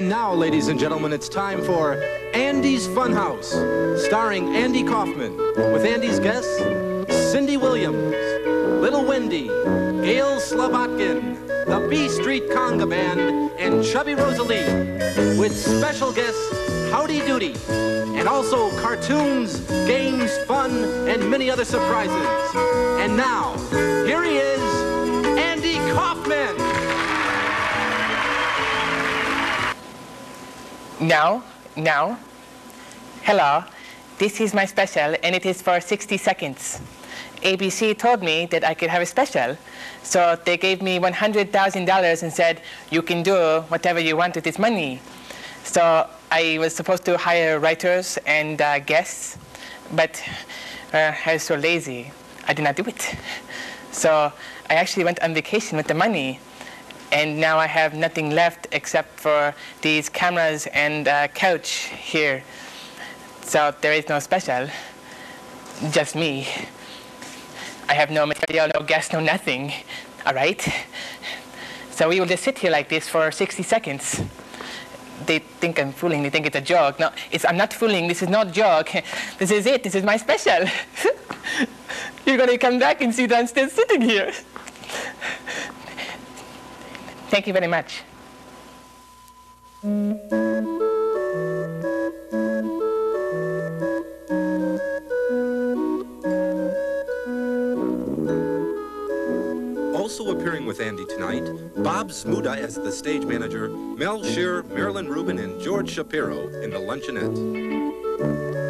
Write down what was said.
And now, ladies and gentlemen, it's time for Andy's Funhouse, starring Andy Kaufman, with Andy's guests, Cindy Williams, Little Wendy, Gail Slobotkin, the B Street Conga Band, and Chubby Rosalie, with special guests, Howdy Doody, and also cartoons, games, fun, and many other surprises. And now, Now, now, hello, this is my special and it is for 60 seconds. ABC told me that I could have a special, so they gave me $100,000 and said, you can do whatever you want with this money. So I was supposed to hire writers and uh, guests, but uh, I was so lazy, I did not do it. So I actually went on vacation with the money, and now I have nothing left except for these cameras and uh, couch here. So there is no special, just me. I have no material, no guests, no nothing, all right? So we will just sit here like this for 60 seconds. They think I'm fooling, they think it's a joke. No, it's, I'm not fooling, this is not a joke. This is it, this is my special. You're gonna come back and see that I'm still sitting here. Thank you very much. Also appearing with Andy tonight, Bob Zmuda as the stage manager, Mel Shear, Marilyn Rubin, and George Shapiro in the luncheonette.